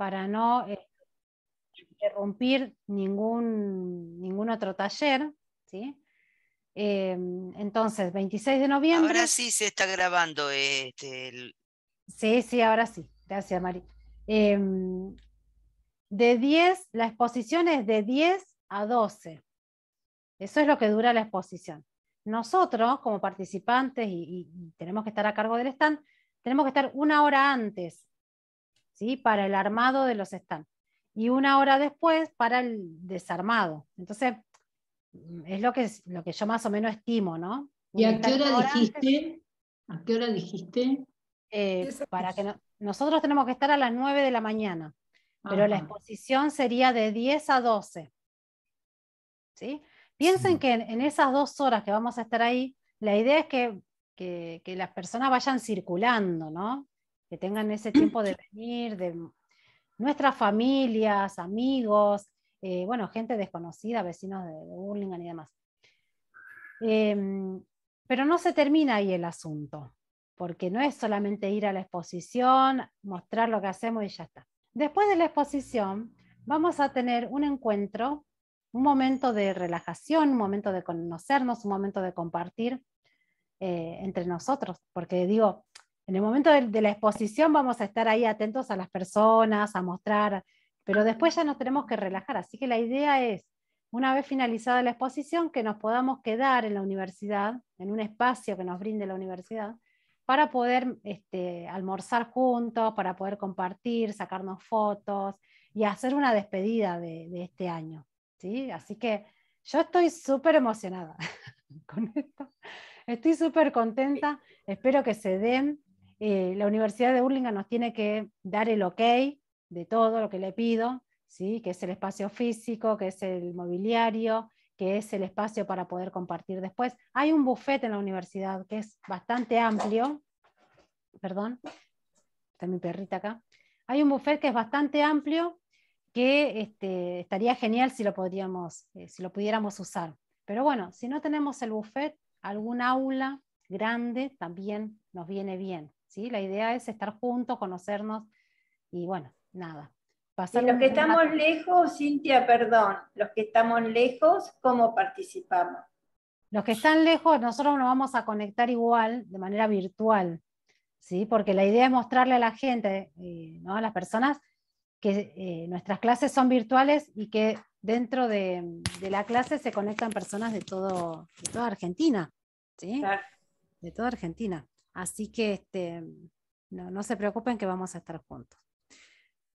para no eh, interrumpir ningún, ningún otro taller. ¿sí? Em, entonces, 26 de noviembre. Ahora sí se está grabando este. Sí, sí, ahora sí. Gracias, Mari. Em, de 10, la exposición es de 10 a 12. Eso es lo que dura la exposición. Nosotros, como participantes, y, tenemos que estar a cargo del stand, tenemos que estar una hora antes, ¿sí? Para el armado de los stands. Y una hora después para el desarmado. Entonces, es lo que, lo que yo más o menos estimo, ¿no? ¿Y a qué hora dijiste? ¿A qué hora dijiste? Eh, para que nosotros tenemos que estar a las 9 de la mañana, pero la exposición sería de 10 a 12. ¿Sí? Piensen que en, esas dos horas que vamos a estar ahí, la idea es que, que, las personas vayan circulando, ¿no? Que tengan ese tiempo de venir, de nuestras familias, amigos, eh, bueno, gente desconocida, vecinos de, Burlingame y demás. Em, pero no se termina ahí el asunto, porque no es solamente ir a la exposición, mostrar lo que hacemos y ya está. Después de la exposición, vamos a tener un encuentro, un momento de relajación, un momento de conocernos, un momento de compartir eh, entre nosotros, porque digo, en el momento de, la exposición vamos a estar ahí atentos a las personas, a mostrar pero después ya nos tenemos que relajar. Así que la idea es, una vez finalizada la exposición, que nos podamos quedar en la universidad, en un espacio que nos brinde la universidad, para poder este, almorzar juntos, para poder compartir, sacarnos fotos y hacer una despedida de, este año. ¿sí? Así que yo estoy súper emocionada con esto. Estoy súper contenta. Espero que se den. Eh, la Universidad de Burlingame nos tiene que dar el ok de todo lo que le pido, ¿sí? que es el espacio físico, que es el mobiliario, que es el espacio para poder compartir después. Hay un buffet en la universidad que es bastante amplio, perdón, está mi perrita acá. Hay un buffet que es bastante amplio que este, estaría genial si lo, eh, si lo pudiéramos usar. Pero bueno, si no tenemos el buffet, algún aula grande también nos viene bien. ¿Sí? La idea es estar juntos, conocernos y bueno, nada. y los que estamos lejos, Cintia, perdón, los que estamos lejos, ¿cómo participamos? Los que están lejos, nosotros nos vamos a conectar igual, de manera virtual, ¿sí? porque la idea es mostrarle a la gente, eh, ¿no? a las personas, que eh, nuestras clases son virtuales y que dentro de, la clase se conectan personas de, todo, de toda Argentina. ¿sí? De toda Argentina. Así que este, no, no se preocupen que vamos a estar juntos.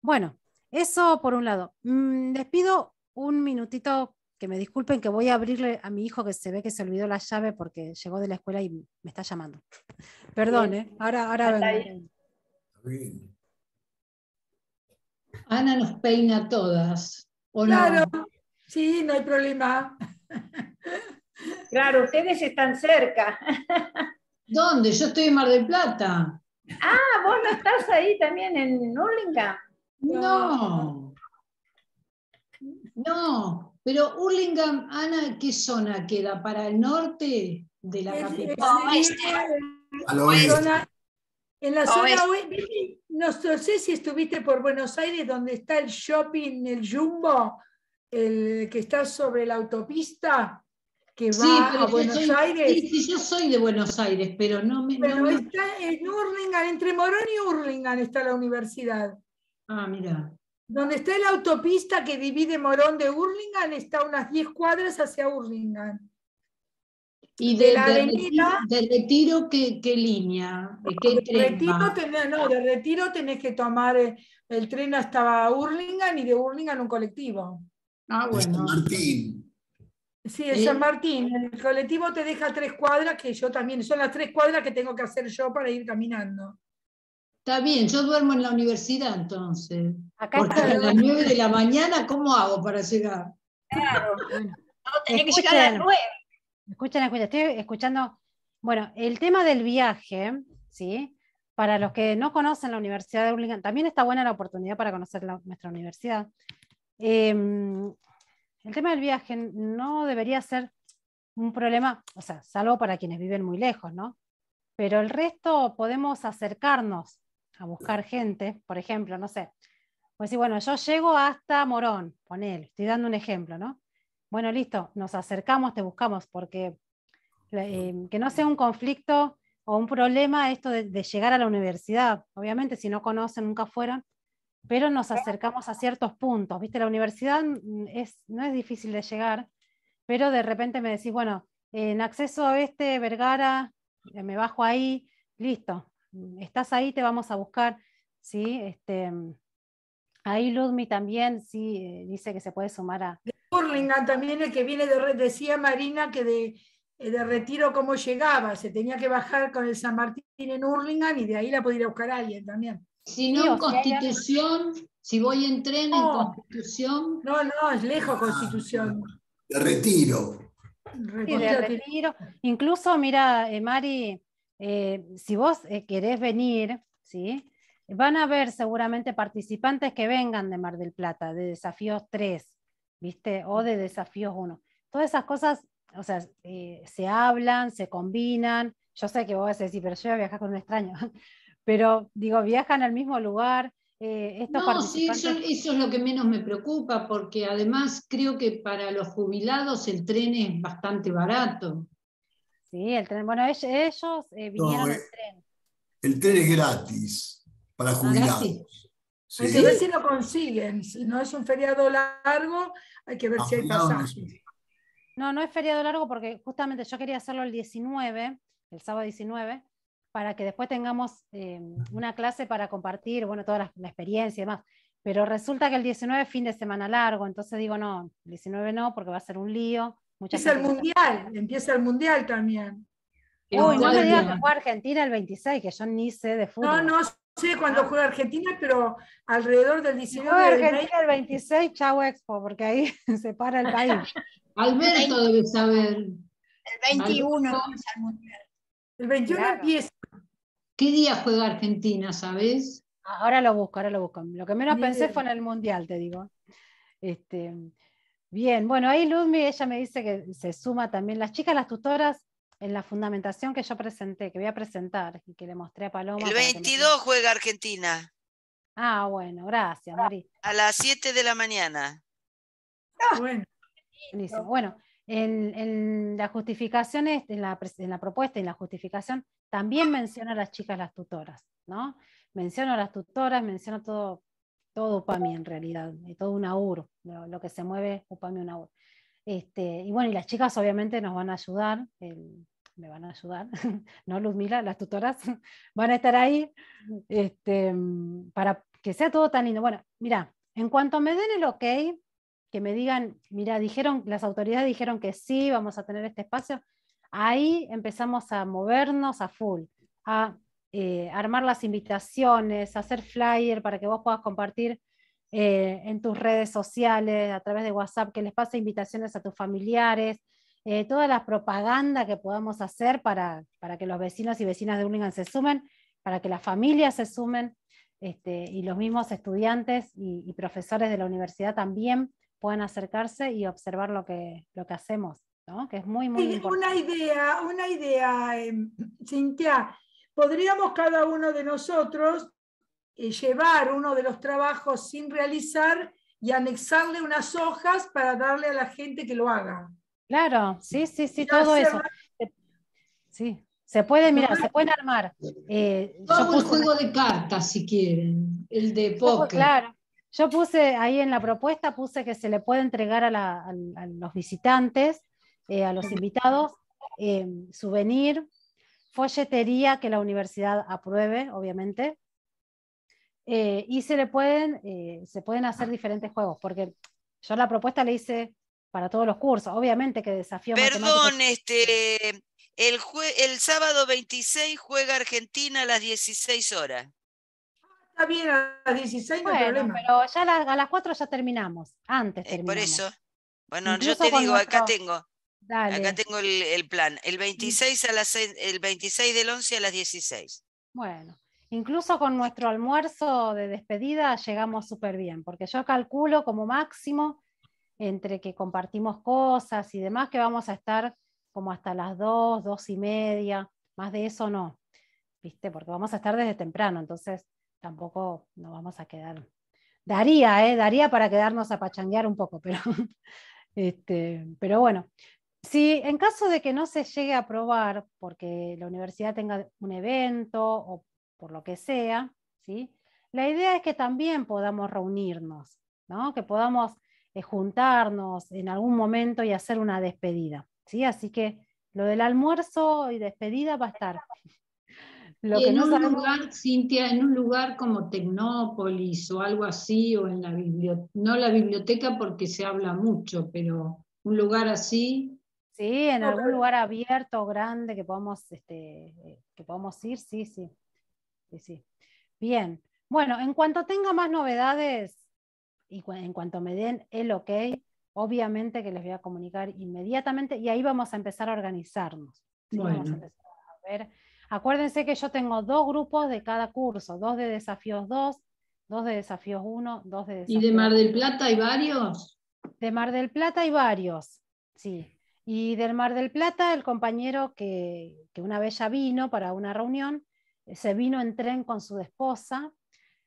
Bueno, eso por un lado. Mm, les pido un minutito que me disculpen que voy a abrirle a mi hijo que se ve que se olvidó la llave porque llegó de la escuela y me está llamando. Perdón, ¿eh? Ahora, ahora Ana nos peina todas. claro, sí, no hay problema. Claro, ustedes están cerca. ¿Dónde? Yo estoy en Mar del Plata. Ah, vos no estás ahí también en Hurlingham. No. No, pero Hurlingham, Ana, ¿qué zona queda? ¿Para el norte de la capital? En la zona oeste, no sé si estuviste por Buenos Aires, donde está el shopping, el Jumbo, el que está sobre la autopista que va a Buenos Aires. Sí, yo soy de Buenos Aires, pero no me. Pero está en Hurlingham, entre Morón y Hurlingham está la universidad. Ah, mira. Donde está la autopista que divide Morón de Hurlingham, está unas 10 cuadras hacia Hurlingham. ¿Y de, la avenida, de retiro qué, línea? ¿Qué de, retiro tenés, no, de retiro tenés que tomar eh, el, tren hasta Hurlingham y de Hurlingham un colectivo. Ah, bueno. San Martín. Sí, es San Martín. El colectivo te deja tres cuadras, que yo también, son las tres cuadras que tengo que hacer yo para ir caminando. Está bien, yo duermo en la universidad entonces. Porque a las 9 de la mañana, ¿cómo hago para llegar? Claro. tenía que llegar a las 9. Escuchen, escuchen, estoy escuchando. Bueno, el tema del viaje, ¿sí? Para los que no conocen la Universidad de Burlingame, también está buena la oportunidad para conocer nuestra universidad. Em, el tema del viaje no debería ser un problema, o sea, salvo para quienes viven muy lejos, ¿no? Pero el resto podemos acercarnos a buscar gente, por ejemplo, no sé, Pues sí, bueno, yo llego hasta Morón, ponele, estoy dando un ejemplo, ¿no? Bueno, listo, nos acercamos, te buscamos, porque eh, que no sea un conflicto o un problema esto de, llegar a la universidad. Obviamente, si no conocen, nunca fueron, pero nos acercamos a ciertos puntos. ¿Viste? La universidad mm, es, no es difícil de llegar, pero de repente me decís, bueno, en acceso a este, Vergara, eh, me bajo ahí, listo, estás ahí, te vamos a buscar. ¿sí? Este, ahí Ludmi también sí eh, dice que se puede sumar a... De Burlingame también, el que viene de, decía Marina que de, eh, de retiro cómo llegaba, se tenía que bajar con el San Martín en Hurlingham y de ahí la podía buscar alguien también. Si no, en Constitución, si voy en tren en Constitución. No, no, es lejos Constitución. De retiro. de retiro. Incluso, mira, eh, Mari, eh, si vos querés venir, ¿sí? van a haber seguramente participantes que vengan de Mar del Plata, de desafíos 3, ¿viste? O de desafíos 1. Todas esas cosas o sea, eh, se hablan, se combinan. Yo sé que vos vas a decir, pero yo voy a viajar con un extraño. Pero digo, viajan al mismo lugar. Eh, no, sí, eso, es lo que menos me preocupa, porque además creo que para los jubilados el tren es bastante barato. Sí, el tren, bueno, ellos, eh, vinieron en eh, tren. El tren es gratis para ah, jubilados. Hay que ver si lo consiguen. Si no es un feriado largo, hay que ver si hay pasajes. No, no es feriado largo porque justamente yo quería hacerlo el 19, el sábado 19, para que después tengamos eh, una clase para compartir, bueno, toda la, experiencia y demás. Pero resulta que el 19 es fin de semana largo, entonces digo, no, el 19 no, porque va a ser un lío. empieza el mundial, empieza el mundial también. Uy, no me digas que juega Argentina el 26, que yo ni sé de fútbol. No, no sé cuándo juega Argentina, pero alrededor del 19. Juega Argentina el 26, chau Expo, porque ahí se para el país. Alberto debe saber. El 21 El 21 empieza. ¿Qué día juega Argentina, sabes? Ahora lo busco, ahora lo busco. Lo que menos pensé fue en el Mundial, te digo. Este, bien, bueno, ahí Ludmi, ella me dice que se suma también las chicas, las tutoras, en la fundamentación que yo presenté, que voy a presentar y que le mostré a Paloma. El 22 juega Argentina. Ah, bueno, gracias, Mari. A las 7 de la mañana. Ah, bueno. Bueno, en, la justificación, en la, en la propuesta y en la justificación, también menciona a las chicas las tutoras, ¿no? Menciono a las tutoras, menciono todo, todo UPAMI en realidad, y todo un AUR, lo, que se mueve UPAMI un AUR. Este, y bueno, y las chicas obviamente nos van a ayudar, me van a ayudar, ¿no, Luzmila? Las tutoras van a estar ahí este, para que sea todo tan lindo. Bueno, mira, en cuanto me den el ok, que me digan, mira, dijeron, las autoridades dijeron que sí, vamos a tener este espacio, ahí empezamos a movernos a full, a eh, armar las invitaciones, a hacer flyer para que vos puedas compartir eh, en tus redes sociales, a través de WhatsApp, que les pase invitaciones a tus familiares, eh, toda la propaganda que podamos hacer para, para, que los vecinos y vecinas de Urlingan se sumen, para que las familias se sumen, este, y los mismos estudiantes y, y profesores de la universidad también puedan acercarse y observar lo que, lo que hacemos, ¿no? que es muy, muy importante. Una idea, una idea, em, Cintia, podríamos cada uno de nosotros eh, llevar uno de los trabajos sin realizar y anexarle unas hojas para darle a la gente que lo haga. Claro, sí, sí, sí, todo eso. Sí, se puede, mira, se pueden armar. Eh, Todo el juego de cartas, si quieren, el de póker. Claro, yo puse ahí en la propuesta, puse que se le puede entregar a, los visitantes, eh, a los invitados, eh, souvenir, folletería que la universidad apruebe, obviamente, eh, y se le pueden, se pueden hacer diferentes juegos, porque yo la propuesta le hice para todos los cursos, obviamente que desafío. Perdón, este, el, el sábado 26 juega Argentina a las 16 horas bien a las 16, no hay problema. Pero ya a las 4 ya terminamos, antes terminamos. por eso. Bueno, yo te digo, acá tengo. Acá tengo el, plan. El 26, a las, el 26 del 11 a las 16. Bueno, incluso con nuestro almuerzo de despedida llegamos súper bien, porque yo calculo como máximo, entre que compartimos cosas y demás, que vamos a estar como hasta las 2, 2 y media, más de eso no, ¿viste? Porque vamos a estar desde temprano, entonces tampoco nos vamos a quedar daría, ¿eh? daría para quedarnos a pachanguear un poco, pero, este, pero bueno. Si en caso de que no se llegue a aprobar porque la universidad tenga un evento o por lo que sea, ¿sí? la idea es que también podamos reunirnos, ¿no? que podamos eh, juntarnos en algún momento y hacer una despedida. ¿sí? Así que lo del almuerzo y despedida va a estar. Lo que en no un lugar, Cintia, en un lugar como Tecnópolis o algo así, o en la biblioteca, no la biblioteca porque se habla mucho, pero un lugar así. Sí, en algún lugar abierto, grande, que podamos, este, que podamos ir, sí, sí, sí, sí. Bien, bueno, en cuanto tenga más novedades y en cuanto me den el ok, obviamente que les voy a comunicar inmediatamente y ahí vamos a empezar a organizarnos. Acuérdense que yo tengo dos grupos de cada curso, dos de desafíos 2, dos de desafíos 1, dos de desafíos ¿Y de Mar del Plata hay varios? De Mar del Plata hay varios, sí. Y del Mar del Plata, el compañero que, que una vez ya vino para una reunión, se vino en tren con su esposa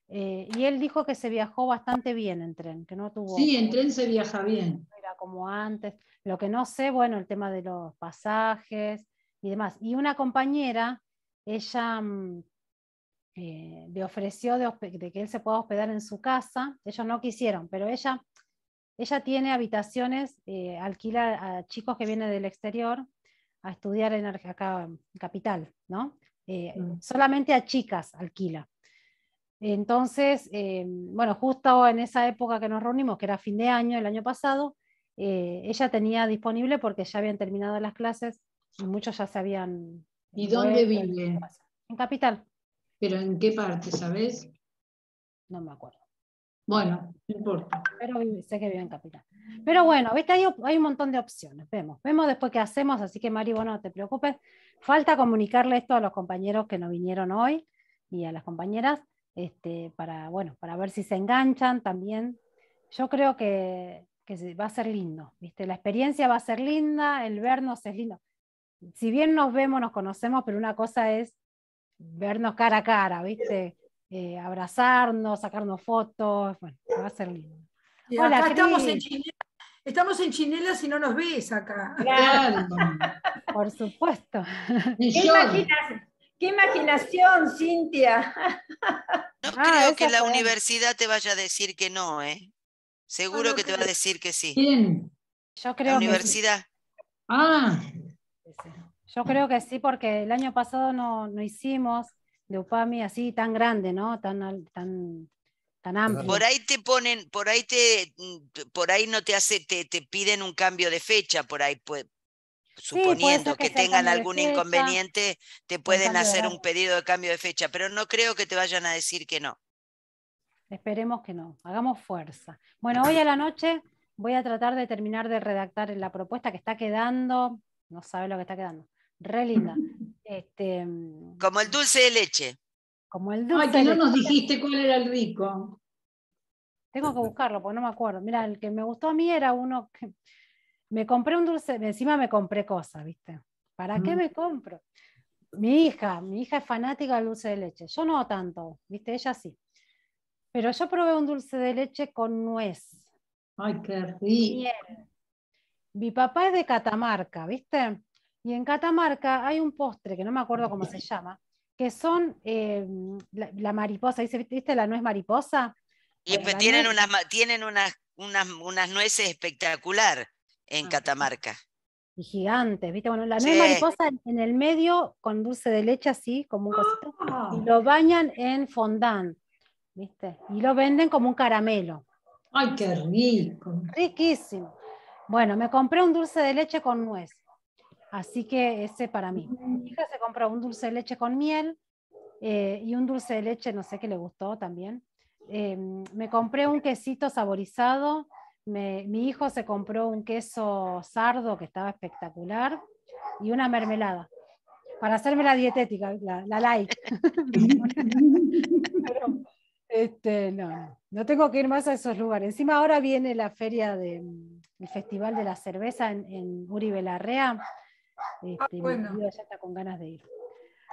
eh, y él dijo que se viajó bastante bien en tren, que no tuvo... Sí, en tren se viaja bien. Era como antes. Lo que no sé, bueno, el tema de los pasajes y demás. Y una compañera, ella mm, eh, le ofreció de, que él se pueda hospedar en su casa. Ellos no quisieron, pero ella, ella tiene habitaciones, eh, alquila a chicos que vienen del exterior a estudiar en acá en Capital, ¿no? Mm. Solamente a chicas alquila. Entonces, eh, bueno, justo en esa época que nos reunimos, que era fin de año, el año pasado, eh, ella tenía disponible porque ya habían terminado las clases y muchos ya se habían... ¿Y dónde vive? En Capital. ¿Pero en qué parte, sabes? No me acuerdo. Bueno, no importa. Pero sé que vive en Capital. Pero bueno, viste, hay, hay, un montón de opciones. Vemos, vemos después qué hacemos, así que Mari, bueno, no te preocupes. Falta comunicarle esto a los compañeros que no vinieron hoy y a las compañeras este, para, bueno, para ver si se enganchan también. Yo creo que, va a ser lindo, ¿viste? La experiencia va a ser linda, el vernos es lindo. Si bien nos vemos, nos conocemos, pero una cosa es vernos cara a cara, ¿viste? Eh, abrazarnos, sacarnos fotos, bueno, va a ser lindo. Hola, estamos en, Chinela, estamos en Chinelas y no nos ves acá. Claro. Por supuesto. ¡Qué imaginación, Cintia! No ah, creo que la universidad te vaya a decir que no, ¿eh? Seguro que te va a decir que sí. ¿Quién? Yo creo la universidad. Ah. Yo creo que sí, porque el año pasado no, no hicimos de UPAMI así tan grande, ¿no? Tan, tan, tan amplio. Por ahí te ponen, por ahí te, mm, por ahí no te hace, te, te piden un cambio de fecha, por ahí pues, suponiendo que, tengan algún inconveniente, te pueden hacer un pedido de cambio de fecha, pero no creo que te vayan a decir que no. Esperemos que no, hagamos fuerza. Bueno, hoy a la noche voy a tratar de terminar de redactar la propuesta que está quedando, no sabe lo que está quedando, re linda. Este, como el dulce de leche. Como el dulce Ay, que no nos dijiste cuál era el rico. Tengo que buscarlo, porque no me acuerdo. Mira, el que me gustó a mí era uno que me compré un dulce, encima me compré cosas, ¿viste? ¿Para qué me compro? Mi hija, mi hija es fanática del dulce de leche. Yo no tanto, ¿viste? Ella sí. Pero yo probé un dulce de leche con nuez. Ay, qué rico. Mi papá es de Catamarca, ¿viste? Y en Catamarca hay un postre que no me acuerdo cómo se llama, que son eh, la, mariposa, ¿viste la nuez mariposa? Y pues tienen, unas, tienen unas, unas, unas nueces espectacular en ah, Catamarca. Y gigantes, ¿viste? Bueno, la nuez mariposa en el medio con dulce de leche así, como un cosito, y ah. lo bañan en fondant, ¿viste? Y lo venden como un caramelo. ¡Ay, qué rico! Riquísimo. Bueno, me compré un dulce de leche con nuez, así que ese para mí. Mi hija se compró un dulce de leche con miel eh, y un dulce de leche, no sé qué le gustó también. Eh, me compré un quesito saborizado mi hijo se compró un queso sardo que estaba espectacular y una mermelada para hacerme la dietética, la, la light. este, no, no tengo que ir más a esos lugares. Encima ahora viene la feria del Festival de la Cerveza en, en Uribe Larrea. Este, ah, ya está con ganas de ir.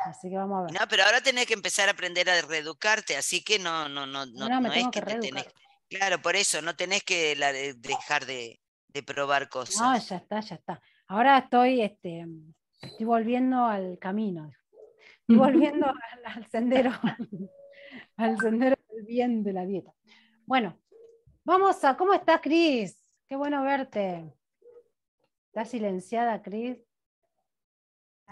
Así que vamos a ver. No, pero ahora tenés que empezar a aprender a reeducarte, así que no, no, no, no, no, es que, te tenés, Claro, por eso, no tenés que dejar de, probar cosas. No, ya está, ya está. Ahora estoy, este, estoy volviendo al camino. Estoy volviendo al, sendero, al sendero del bien de la dieta. Bueno, vamos a, ¿cómo estás, Cris? Qué bueno verte. ¿Estás silenciada, Cris?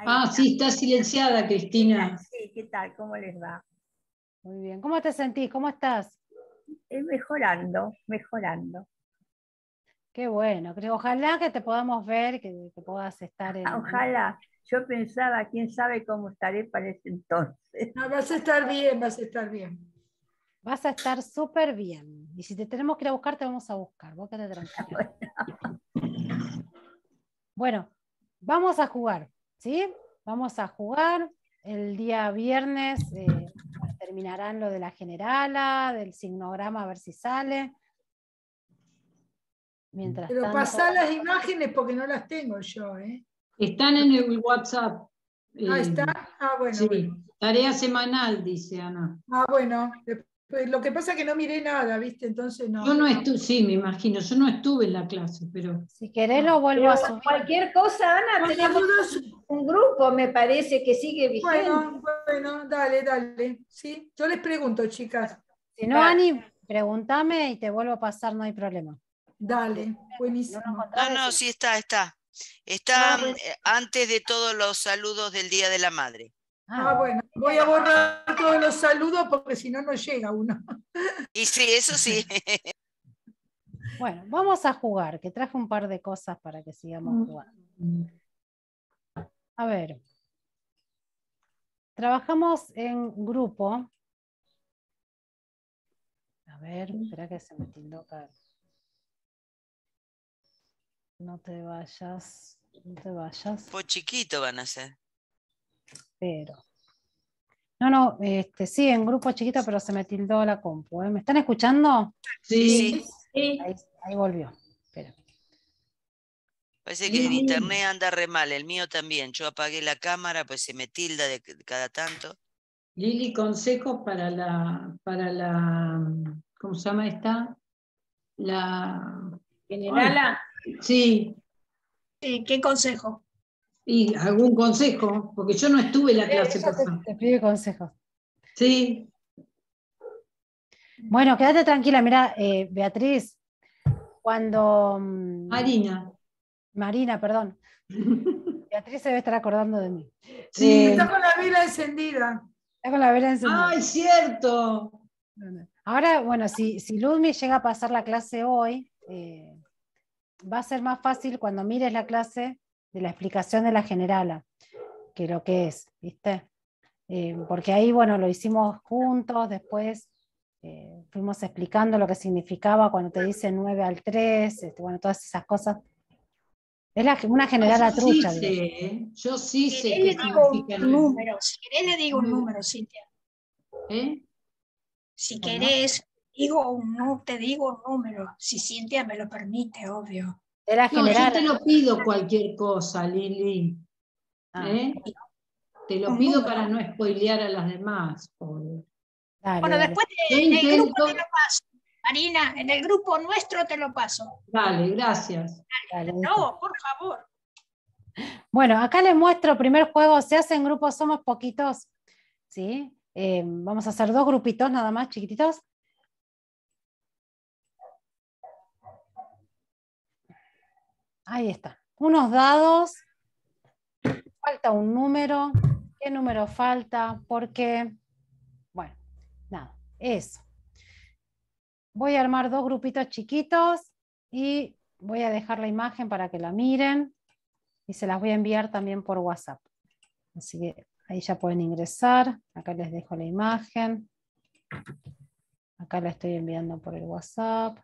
Ah, sí, está silenciada, Cristina. Sí, ¿qué tal? ¿Cómo les va? Muy bien. ¿Cómo te sentís? ¿Cómo estás? mejorando, mejorando. Qué bueno, creo, ojalá que te podamos ver, que, que puedas estar en... Ojalá, yo pensaba, quién sabe cómo estaré para ese entonces. No, vas a estar bien, vas a estar bien. Vas a estar súper bien. Y si te tenemos que ir a buscar, te vamos a buscar. Vos quedate tranquilo. Bueno. vamos a jugar, ¿sí? Vamos a jugar. El día viernes eh, terminarán lo de la generala, del signograma, a ver si sale. Mientras Pero pasá las imágenes porque no las tengo yo, ¿eh? Están en el WhatsApp. Ah, está. Ah, bueno, sí. Tarea semanal, dice Ana. Ah, bueno. Lo que pasa es que no miré nada, ¿viste? Entonces no. Yo no estuve, sí, me imagino, yo no estuve en la clase, pero. Si querés lo vuelvo a subir. Cualquier cosa, Ana, tenemos un grupo, me parece que sigue vigente. Bueno, bueno, dale, dale. Sí, yo les pregunto, chicas. Si no, Ani, pregúntame y te vuelvo a pasar, no hay problema. Dale, buenísimo. No, no, sí está, está. Está ah, eh, antes de todos los saludos del Día de la Madre. Ah, bueno, voy a borrar todos los saludos porque si no, no llega uno. Y sí, eso sí. Bueno, vamos a jugar, que traje un par de cosas para que sigamos mm. jugando. A ver. Trabajamos en grupo. A ver, espera que se me tildó acá. No te vayas, no te vayas. Por chiquito van a ser. Pero. No, no, este, sí, en grupo chiquito, pero se me tildó la compu. ¿eh? ¿Me están escuchando? Sí. sí. Ahí, volvió. Parece que el internet anda re mal, el mío también. Yo apagué la cámara, pues se me tilda de cada tanto. Lili, consejos para la, para la, ¿cómo se llama esta? La generala. Sí. sí. ¿Qué consejo? Y algún consejo, porque yo no estuve en la clase pasada. Te, pide consejos. Sí. Bueno, quédate tranquila, mira, eh, Beatriz, cuando... Mm, Marina. Marina, perdón. Beatriz se debe estar acordando de mí. Sí, eh, está con la vela encendida. Está con la vela encendida. ¡Ay, cierto! Ahora, bueno, si, si Ludmi llega a pasar la clase hoy, eh, va a ser más fácil cuando mires la clase de la explicación de la generala, que lo que es, ¿viste? Eh, porque ahí, bueno, lo hicimos juntos, después eh, fuimos explicando lo que significaba cuando te dice 9 al 3, este, bueno, todas esas cosas. Es la, una generala trucha. Sí yo sí sé. Si le digo un número, si querés le digo un número, Cintia. ¿Eh? Si querés, digo un, te digo un número, si Cintia me lo permite, obvio yo te lo pido cualquier cosa, Lili. Ah. ¿Eh? Te lo pido para no spoilear a las demás. bueno, después en el grupo te lo paso. Marina, en el grupo nuestro te lo paso. Dale, gracias. no, por favor. Bueno, acá les muestro, primer juego, se hace en grupos, somos poquitos, ¿sí? Eh, vamos a hacer dos grupitos nada más, chiquititos. Ahí está. Unos dados. Falta un número. ¿Qué número falta? ¿Por qué? Bueno, nada, eso. Voy a armar dos grupitos chiquitos y voy a dejar la imagen para que la miren y se las voy a enviar también por WhatsApp. Así que ahí ya pueden ingresar. Acá les dejo la imagen. Acá la estoy enviando por el WhatsApp.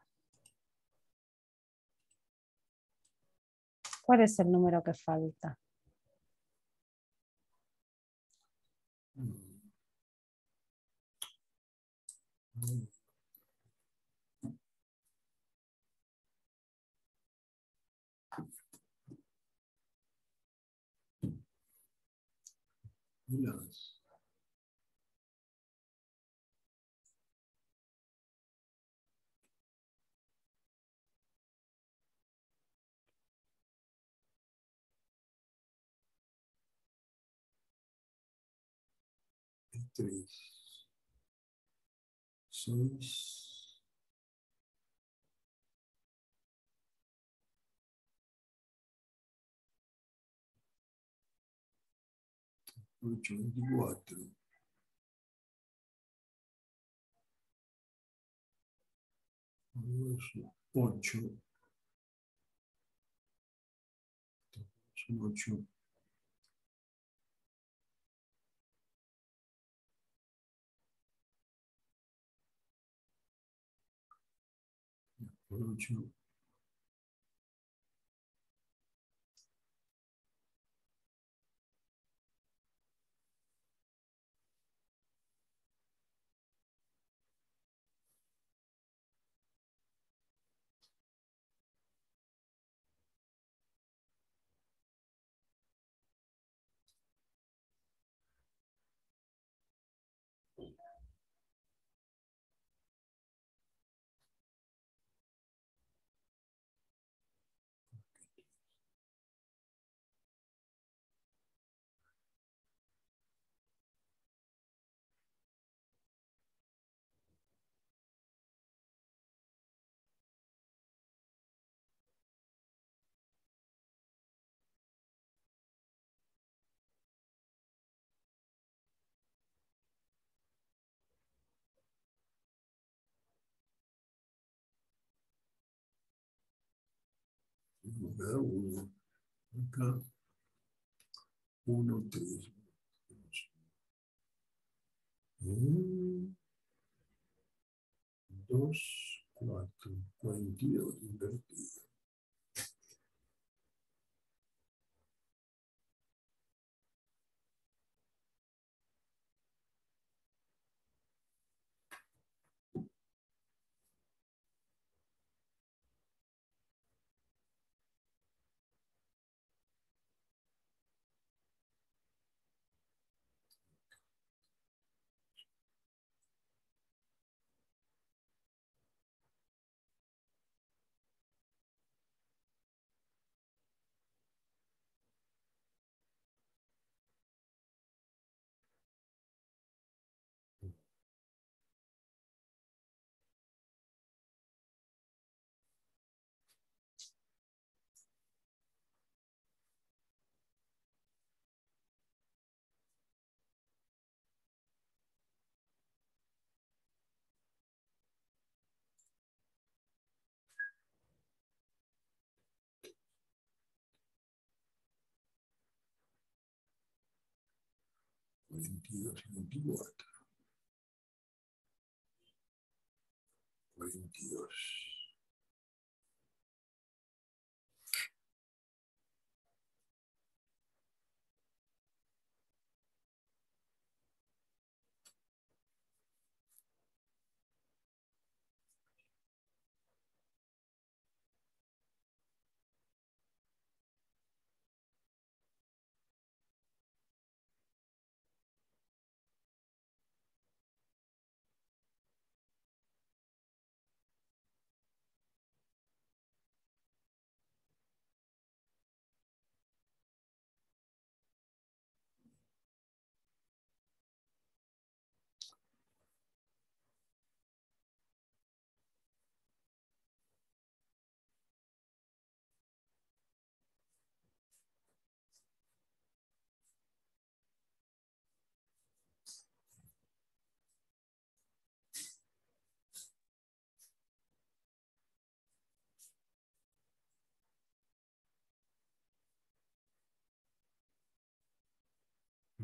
¿Cuál es el número que falta? 3, 6, 8, 24. Ocho. Son ocho. ocho. Uno. Acá uno, tres. Un, dos, cuatro, cuarenta y dos invertido. Veintidós y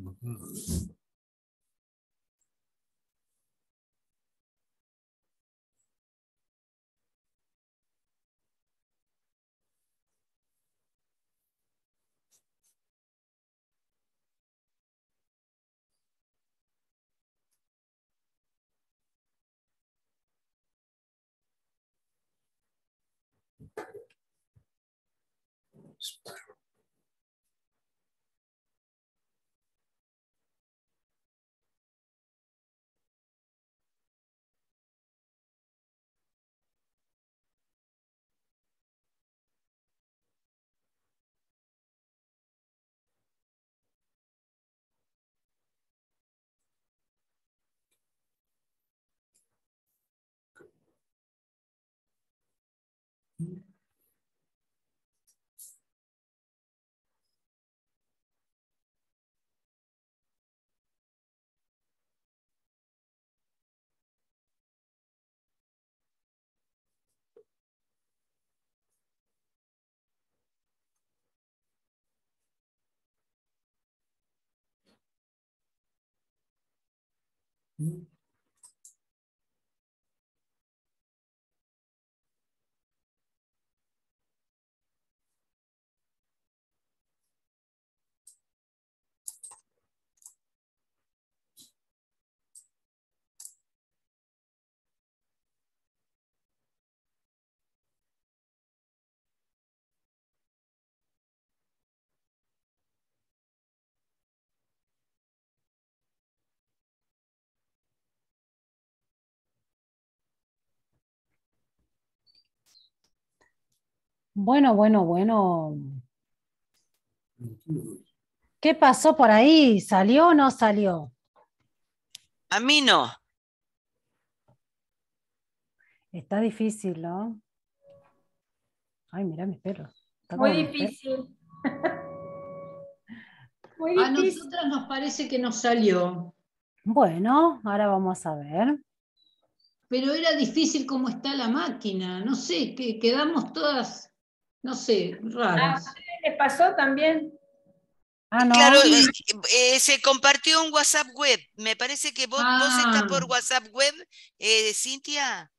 Mm-hmm. Espero. Bueno, bueno, bueno. ¿Qué pasó por ahí? ¿Salió o no salió? A mí no. Está difícil, ¿no? Ay, mira mis perros. Muy difícil. Muy difícil. A nosotras nos parece que no salió. Bueno, ahora vamos a ver. Pero era difícil cómo está la máquina. No sé, que quedamos todas no sé, raro. ¿A les pasó también? Ah, no. Claro, eh, eh, se compartió un WhatsApp web. Me parece que vos, estás por ah. WhatsApp web, eh, Cintia.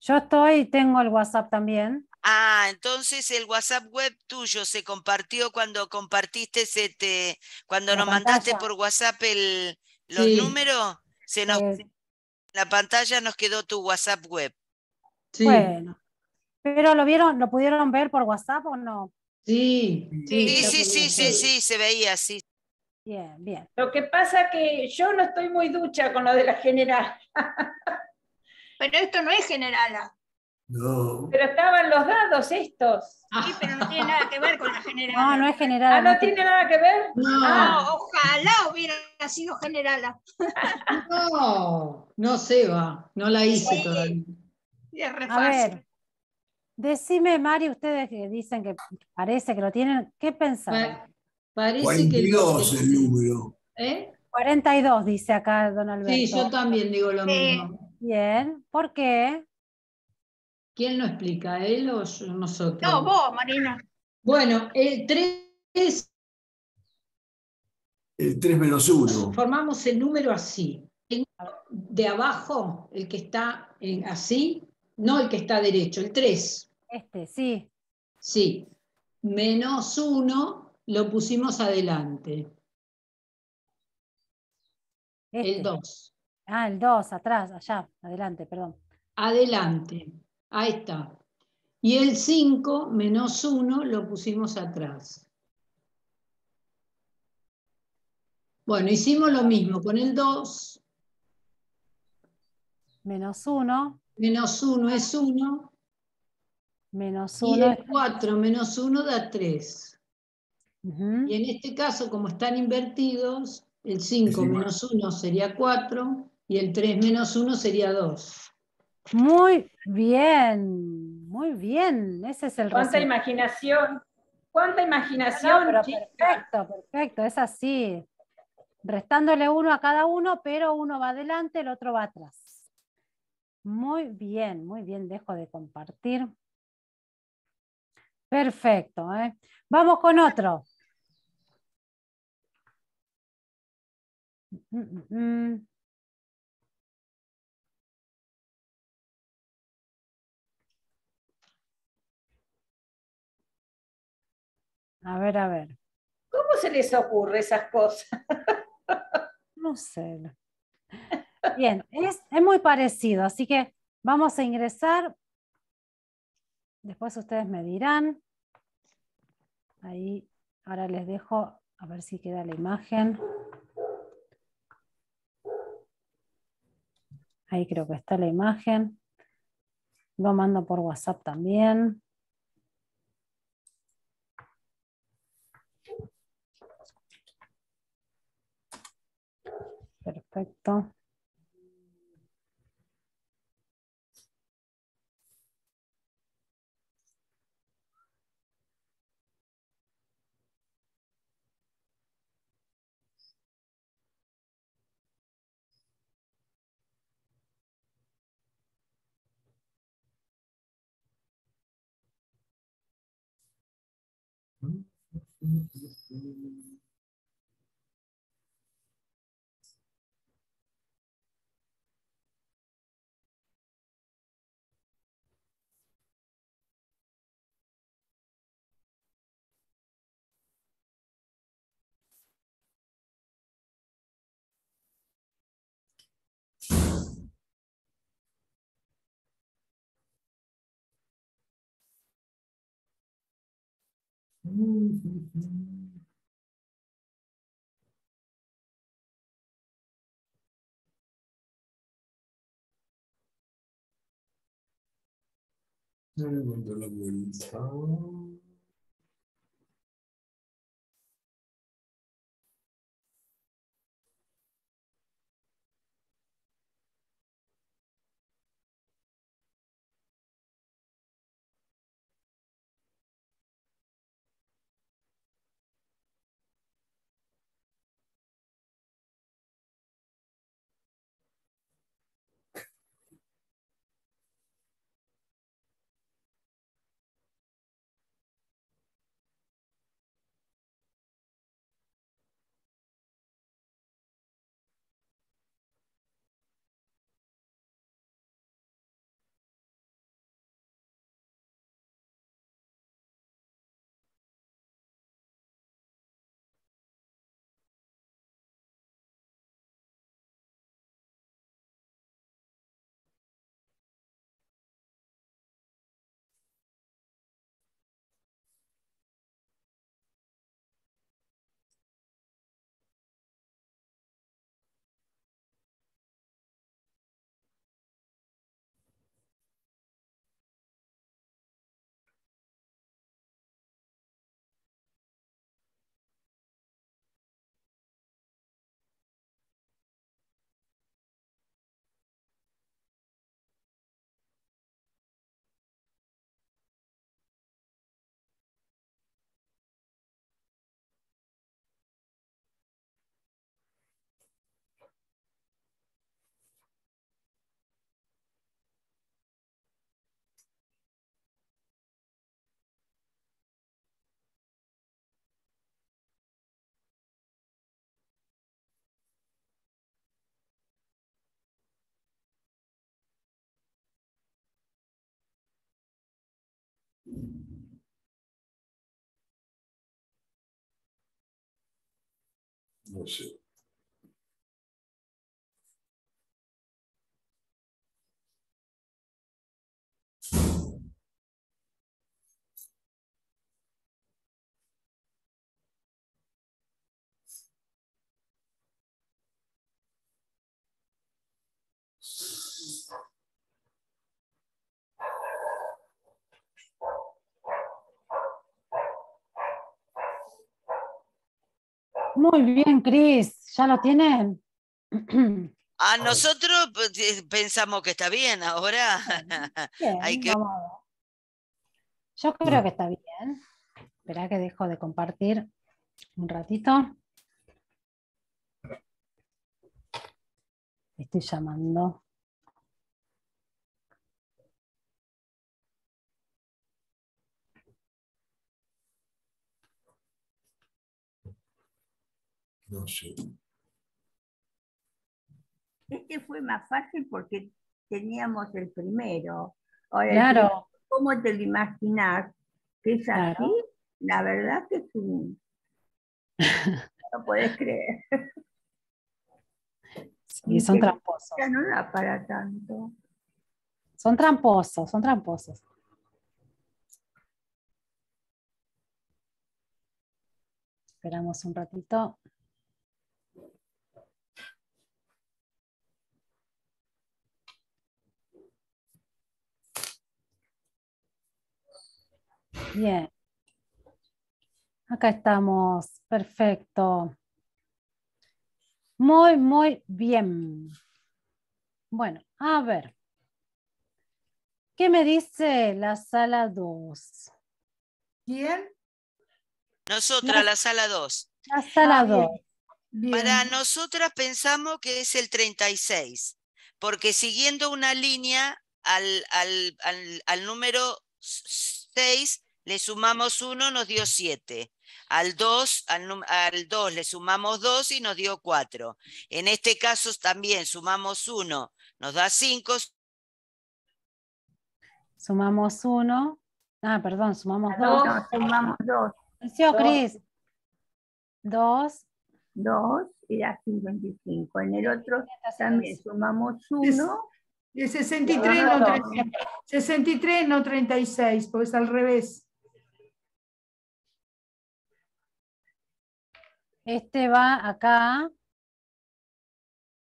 Yo estoy, tengo el WhatsApp también. Ah, entonces el WhatsApp web tuyo se compartió cuando compartiste, se te, cuando nos mandaste por WhatsApp el, los números, se nos, la pantalla nos quedó tu WhatsApp web. Sí. Bueno, pero lo vieron, lo pudieron ver por WhatsApp o no? Sí, sí, sí, sí, sí, sí, se veía así. Bien, bien. Lo que pasa que yo no estoy muy ducha con lo de la general. pero esto no es general. No. Pero estaban los dados estos. Sí, pero no tiene nada que ver con la general. No, no es general. Ah, no tiene nada que ver. No, ah, ojalá hubiera sido general. No, no se va, no la hice todavía. A ver, Decime, Mari, ustedes que dicen que parece que lo tienen, ¿qué pensaron? parece 42 que el número. ¿Eh? 42, dice acá don Alberto. Sí, yo también digo lo mismo. Bien, ¿por qué? ¿Quién lo explica, él o nosotros? No, vos, Marina. Bueno, el 3 el 3 menos 1. Formamos el número así. De abajo, el que está así, no el que está derecho, el 3. Este, sí. Sí. Menos uno lo pusimos adelante. El 2. Este. Ah, el 2, atrás, allá, adelante, perdón. Adelante. Ahí está. Y el 5 menos 1 lo pusimos atrás. Bueno, hicimos lo mismo con el 2. Menos 1. Menos 1 es 1. Menos 1. Y el 4 menos 1 da 3. Y en este caso, como están invertidos, el 5 menos 1 sería 4 y el 3 menos 1 sería 2. Muy bien, muy bien. Ese es el ¿Cuánta imaginación? ¿Cuánta imaginación? perfecto, perfecto, es así. Restándole uno a cada uno, pero uno va adelante, el otro va atrás. Muy bien, muy bien. Dejo de compartir. Perfecto. ¿eh? Vamos con otro. A ver, a ver. ¿Cómo se les ocurre esas cosas? No sé. Bien, es, es muy parecido, así que vamos a ingresar Después ustedes me dirán. Ahí, ahora les dejo a ver si queda la imagen. Ahí creo que está la imagen. Lo mando por WhatsApp también. Perfecto. No le encuentro la. No sé. Muy bien, Cris, ¿ya lo tienen? A nosotros pues, pensamos que está bien, ahora hay que... Yo creo que está bien. Espera que dejo de compartir un ratito. Estoy llamando. No sé. Este fue más fácil porque teníamos el primero. Ahora, claro. ¿Cómo te lo imaginas? Que es así, la verdad que es un... no puedes creer. Sí, son tramposos. Ya no da para tanto. Son tramposos, son tramposos. Esperamos un ratito. Bien. Acá estamos. Perfecto. Muy, muy bien. Bueno, a ver. ¿Qué me dice la sala 2? ¿Quién? Nosotras, la, sala 2. La sala 2. Ah, Para nosotras pensamos que es el 36, porque siguiendo una línea al, al, al, al número 6 le sumamos 1, nos dio 7. Al 2, al, 2 le sumamos 2 y nos dio 4. En este caso también sumamos 1, nos da 5. Sumamos 1. Ah, perdón, sumamos 2. sumamos 2. Cris. 2. 2 y da 55. En el otro también sumamos 1. Y 63 no, 36, 63 no 36, pues al revés. Este va acá.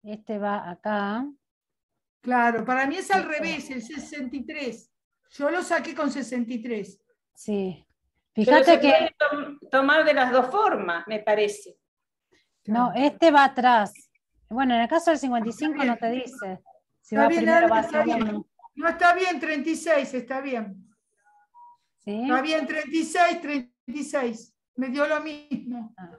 Este va acá. Claro, para mí es al este revés, el 63. Yo lo saqué con 63. Sí. Fíjate que. tomar de las dos formas, me parece. No, este va atrás. Bueno, en el caso del 55 no te dice. Si va primero, va No está bien, 36, está bien. ¿Sí? Está bien, 36, 36. Me dio lo mismo. Ah.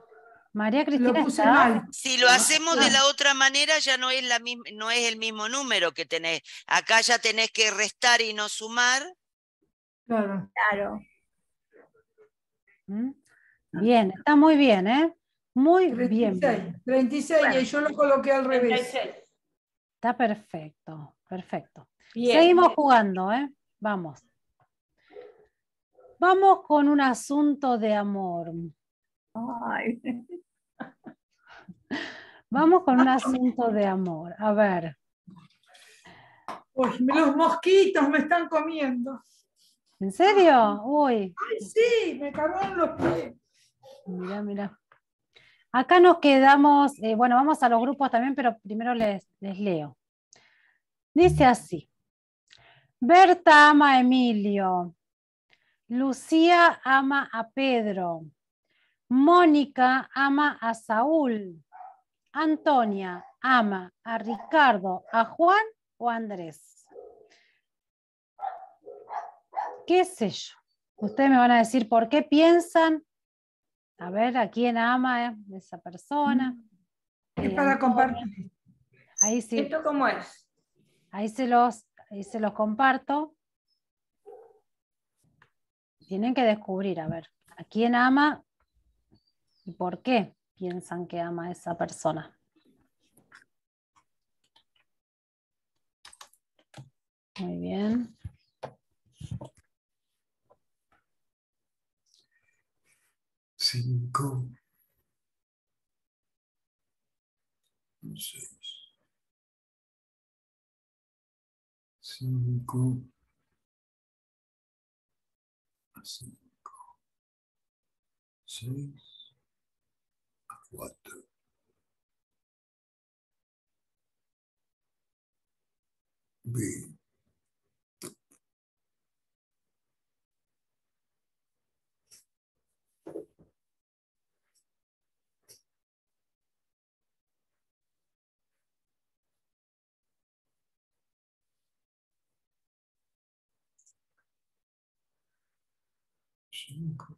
María Cristina Si lo hacemos de la otra manera, ya no es, la no es el mismo número que tenés. Acá ya tenés que restar y no sumar. Claro. claro. ¿Mm? Bien, está muy bien, ¿eh? Muy bien. 36, y yo lo coloqué al revés. Está perfecto, perfecto. Seguimos jugando, ¿eh? Vamos. Vamos con un asunto de amor. Vamos con un asunto de amor. A ver. los mosquitos me están comiendo. ¿En serio? Uy. Ay, sí, me cagaron los pies. Mira, mira. Acá nos quedamos, eh, bueno, vamos a los grupos también, pero primero les, les leo. Dice así. Berta ama a Emilio. Lucía ama a Pedro. Mónica ama a Saúl. Antonia ama a Ricardo, a Juan o a Andrés. ¿Qué sé yo? Ustedes me van a decir por qué piensan a ver a quién ama esa persona. Es eh, para compartir. Ahí sí. ¿Esto cómo es? Ahí se los, ahí se los comparto. Tienen que descubrir, a ver, a quién ama y por qué piensan que ama a esa persona. Muy bien. cinco, seis, cinco, cinco, seis, cuatro. B. cinco,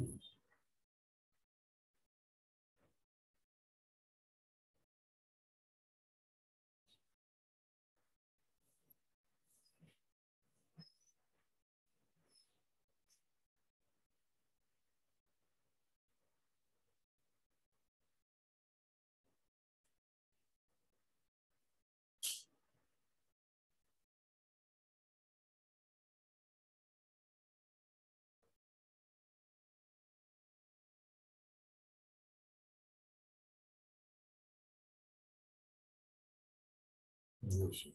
Mm-hmm. 没有事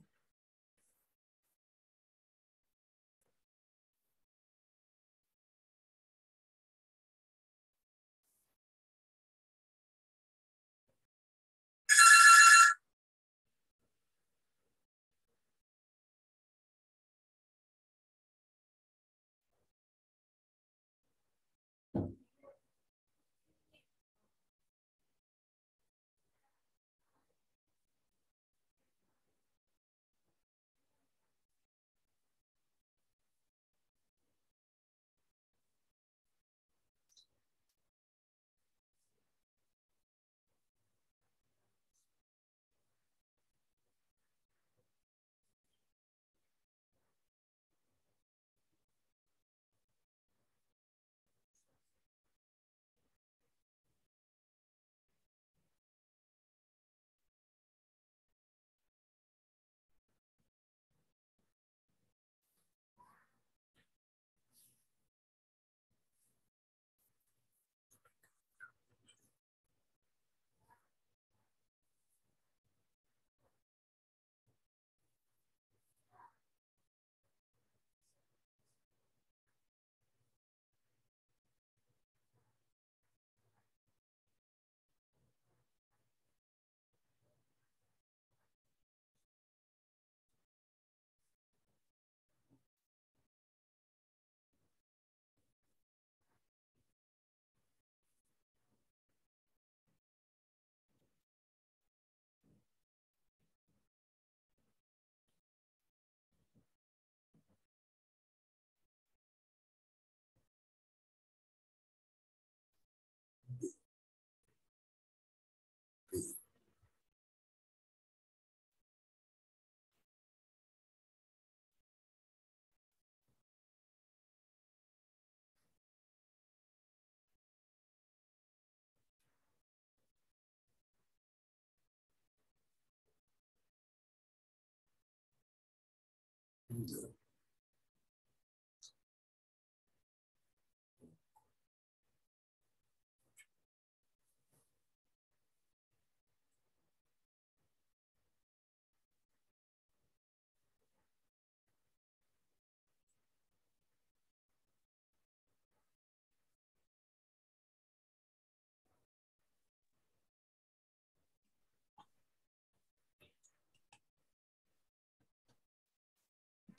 cuatro. Siete,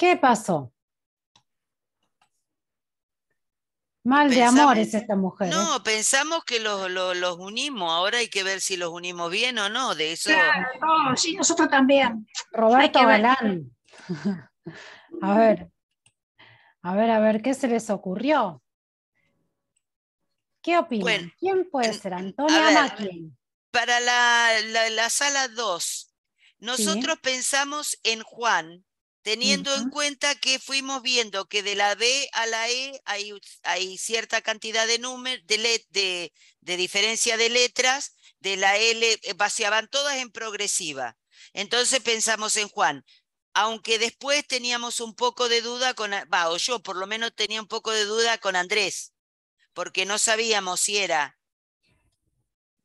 ¿Qué pasó? Mal de amor es esta mujer. No, ¿eh? pensamos que los, los, unimos. Ahora hay que ver si los unimos bien o no. De eso. Claro, sí, nosotros también. Roberto Galán. a ver. A ver, a ver, ¿qué se les ocurrió? ¿Qué opinan? ¿Quién puede ser? Antonia quién? Para la, la, sala 2, nosotros pensamos en Juan, teniendo en cuenta que fuimos viendo que de la B a la E hay, hay cierta cantidad de, de, de, de, diferencia de letras, de la L eh, vaciaban todas en progresiva. Entonces pensamos en Juan, aunque después teníamos un poco de duda con, va, o yo por lo menos tenía un poco de duda con Andrés, porque no sabíamos si era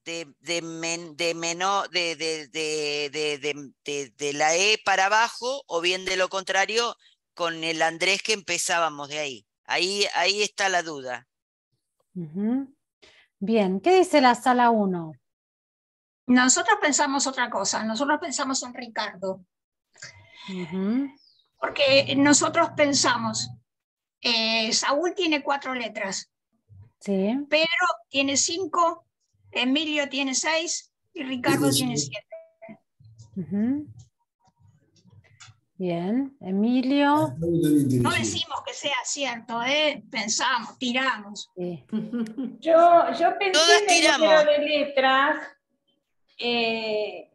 de, de, de, de, la E para abajo o bien de lo contrario con el Andrés que empezábamos de ahí. Ahí, ahí está la duda. Bien, ¿qué dice la sala 1? Nosotros pensamos otra cosa, nosotros pensamos en Ricardo. Porque nosotros pensamos, eh, Saúl tiene cuatro letras, sí. Pedro tiene cinco Emilio tiene seis y Ricardo tiene siete. Bien, Emilio. No decimos que sea cierto, ¿eh? pensamos, tiramos. Yo, yo pensé en el número de letras eh,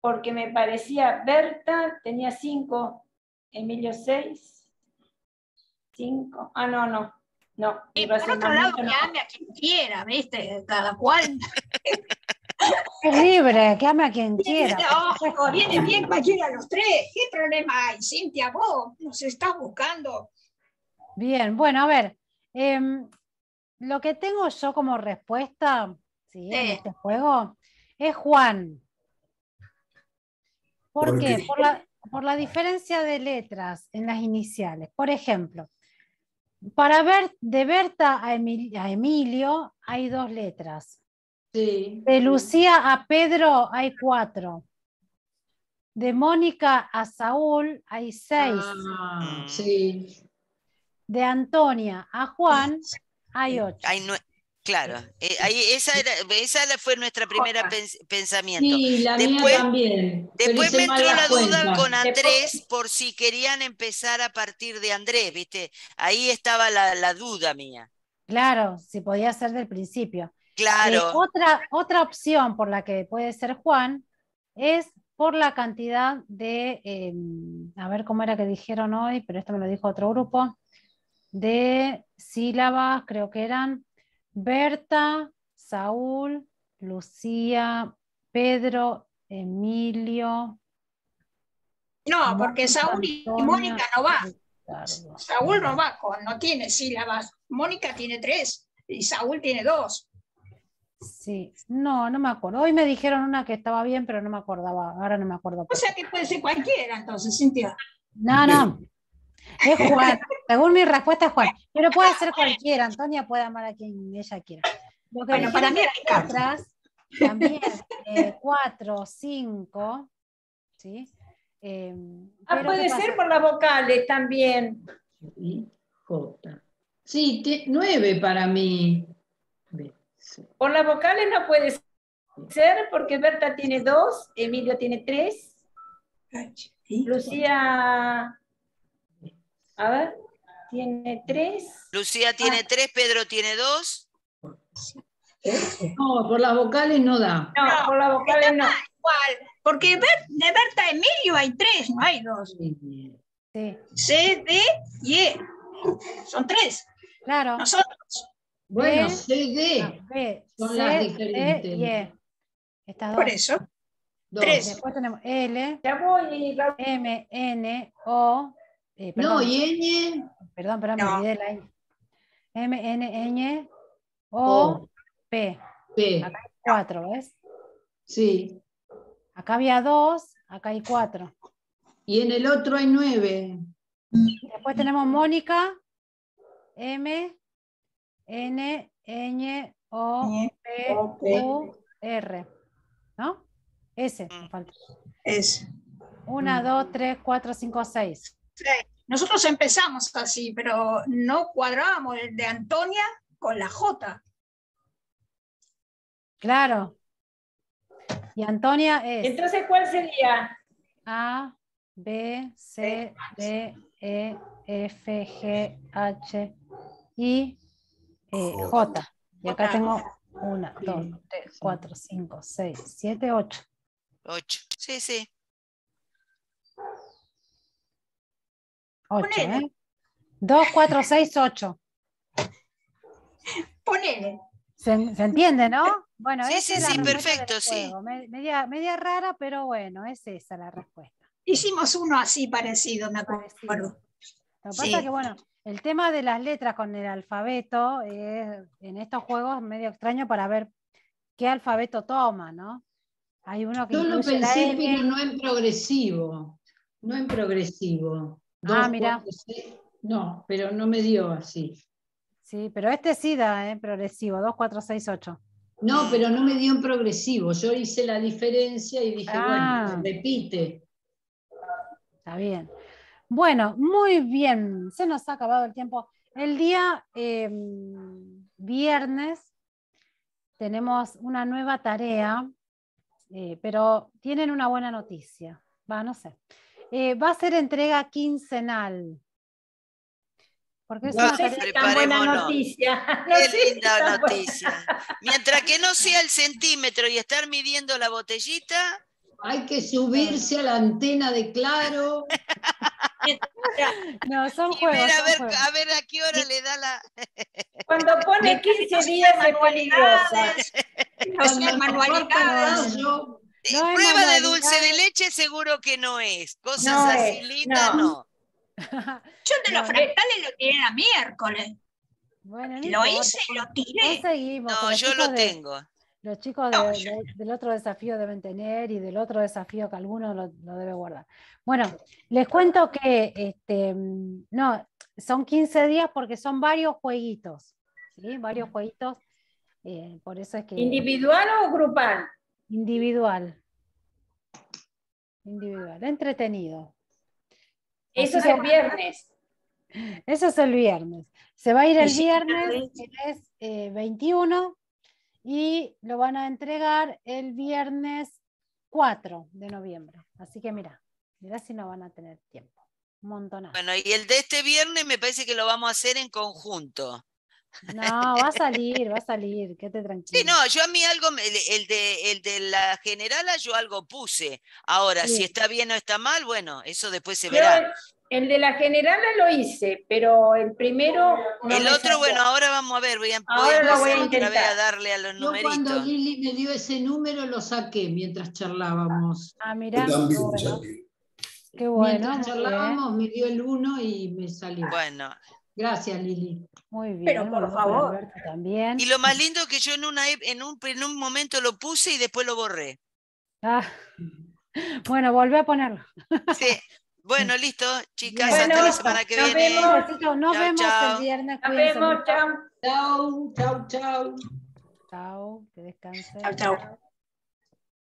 porque me parecía Berta tenía cinco, Emilio seis, cinco. Ah, no, no. No, y por otro lado, que ame a quien quiera, ¿viste? Cada cual. Es libre, que ame a quien quiera. Ojo, viene bien cualquiera de los tres. ¿Qué problema hay? Cintia, vos nos estás buscando. Bien, bueno, a ver. Em, lo que tengo yo como respuesta ¿sí? en este juego es Juan. ¿Por, qué? Por la, por la diferencia de letras en las iniciales. Por ejemplo, para ver de Berta a, Emilio hay dos letras. De Lucía a Pedro hay cuatro. De Mónica a Saúl hay seis. Ah, sí. De Antonia a Juan hay ocho. Hay, Claro, eh, ahí, esa, esa fue nuestra primera pensamiento. Sí, la después, mía también. Después me entró la, duda con Andrés por si querían empezar a partir de Andrés, ¿viste? Ahí estaba la, duda mía. Claro, si podía ser del principio. Claro. Eh, otra, otra opción por la que puede ser Juan es por la cantidad de, em, a ver cómo era que dijeron hoy, pero esto me lo dijo otro grupo, de sílabas, creo que eran Berta, Saúl, Lucía, Pedro, Emilio. No, porque Saúl y Mónica no va. Saúl no va, no tiene sílabas. Mónica tiene tres y Saúl tiene dos. Sí, no, no me acuerdo. Hoy me dijeron una que estaba bien, pero no me acordaba. Ahora no me acuerdo. O sea que puede ser cualquiera, entonces, Cintia. No, no. Es Juan. Según mi respuesta es Juan. Pero puede ser cualquiera. Antonia puede amar a quien ella quiera. bueno, para mí atrás, también eh, cuatro, cinco, ¿sí? Eh, ah, puede ser por las vocales también. J. Sí, nueve para mí. Por las vocales no puede ser porque Berta tiene dos, Emilio tiene tres, Lucía a ver, tiene tres. Lucía tiene ah. tres, Pedro tiene dos. No, por las vocales no da. No, por las vocales no. Igual, porque de Berta Emilio hay tres, no hay dos. Sí. C, D y E. Son tres. Claro. Nosotros. Bueno, C, D. B, son C, las diferentes. y E. Por eso. Tres. Después tenemos L, M, N, O, eh, no, y ñ. Perdón, perdón, me olvidé la ñ. M, N, Ñ, O, P. P. Acá hay cuatro, ¿ves? Sí. Acá había dos, acá hay cuatro. Y en el otro hay nueve. Después tenemos Mónica, M, N, Ñ, O, P, U, R. ¿No? S, me falta. S. Una, dos, tres, cuatro, cinco, seis. Nosotros empezamos así, pero no cuadrábamos el de Antonia con la J. Claro. Y Antonia es. Entonces, ¿cuál sería? A, B, C, D, E, F, G, H, I, e, J. Y acá tengo una, dos, tres, cuatro, cinco, seis, siete, ocho. Ocho. Sí, sí. 8, ¿eh? 2, 4, 6, 8. Ponele. ¿Se, entiende, no? Bueno, sí, sí, sí, perfecto, sí. Media, media rara, pero bueno, es esa la respuesta. Hicimos uno así parecido, me acuerdo. Lo que pasa es que, bueno, el tema de las letras con el alfabeto es, en estos juegos es medio extraño para ver qué alfabeto toma, ¿no? Hay uno que Yo lo pensé, pero no en progresivo. No en progresivo ah, mira. no, pero no me dio así. Sí, pero este sí da, ¿eh? progresivo, 2, 4, 6, 8. No, pero no me dio en progresivo. Yo hice la diferencia y dije, bueno, ah. repite. Está bien. Bueno, muy bien. Se nos ha acabado el tiempo. El día em, viernes tenemos una nueva tarea, eh, pero tienen una buena noticia. Va, no sé. Eh, va a ser entrega quincenal. Porque es una tan buena noticia. Qué linda noticia. Mientras que no sea el centímetro y estar midiendo la botellita. Hay que subirse a la antena de claro. no, son juegos. a, ver, a ver a qué hora le da la. Cuando pone 15 días es peligrosa. manualidades. Prueba de dulce de leche seguro que no es. Cosas así lindas, no. Yo de los fractales lo tiré a miércoles. Bueno, lo hice y lo tiré. No, yo lo tengo. los chicos del otro desafío deben tener y del otro desafío que alguno lo, debe guardar. Bueno, les cuento que este, no, son 15 días porque son varios jueguitos, ¿sí? Varios jueguitos. Eh, por eso es que. ¿Individual o grupal? Individual. Individual, entretenido. Eso es el viernes. Eso es el viernes. Se va a ir el viernes, que es 21, eh, y lo van a entregar el viernes 4 de noviembre. Así que mira, mira si no van a tener tiempo. Un montón. Bueno, y el de este viernes me parece que lo vamos a hacer en conjunto. No, va a salir, va a salir, quédate tranquilo. Sí, no, yo a mí algo, el, de, el de la generala yo algo puse. Ahora, si está bien o está mal, bueno, eso después se verá. El de la general lo hice, pero el primero. el otro, bueno, ahora vamos a ver, voy a, voy a otra vez a darle a los Yo Cuando Lili me dio ese número lo saqué mientras charlábamos. Ah, mira. Qué bueno. Mientras charlábamos me dio el uno y me salió. Bueno. Gracias, Lili. Muy bien. Pero por favor. También. Y lo más lindo que yo en, una, en, un, en un momento lo puse y después lo borré. Ah. Bueno, volví a ponerlo. Sí. Bueno, listo, chicas, hasta la semana que viene. nos vemos el viernes. Nos vemos, chao. Chao, chao, chao. Chao, que descansen. Chao, chao.